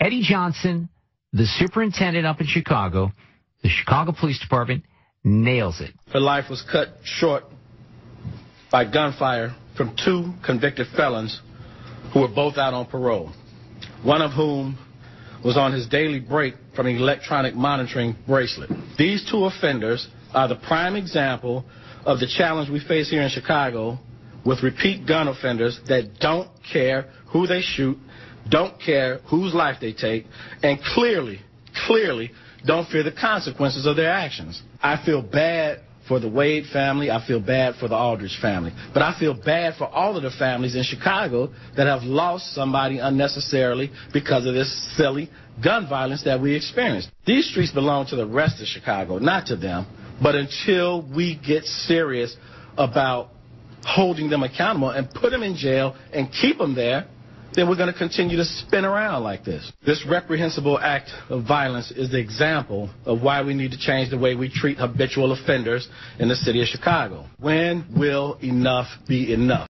Eddie Johnson, the superintendent up in Chicago, the Chicago Police Department, nails it. Her life was cut short by gunfire from two convicted felons who were both out on parole, one of whom was on his daily break from an electronic monitoring bracelet. These two offenders are the prime example of the challenge we face here in Chicago with repeat gun offenders that don't care who they shoot, don't care whose life they take, and clearly, clearly don't fear the consequences of their actions. I feel bad for the Wade family. I feel bad for the Aldridge family. But I feel bad for all of the families in Chicago that have lost somebody unnecessarily because of this silly gun violence that we experienced. These streets belong to the rest of Chicago, not to them. But until we get serious about holding them accountable and put them in jail and keep them there, then we're going to continue to spin around like this. This reprehensible act of violence is the example of why we need to change the way we treat habitual offenders in the city of Chicago. When will enough be enough?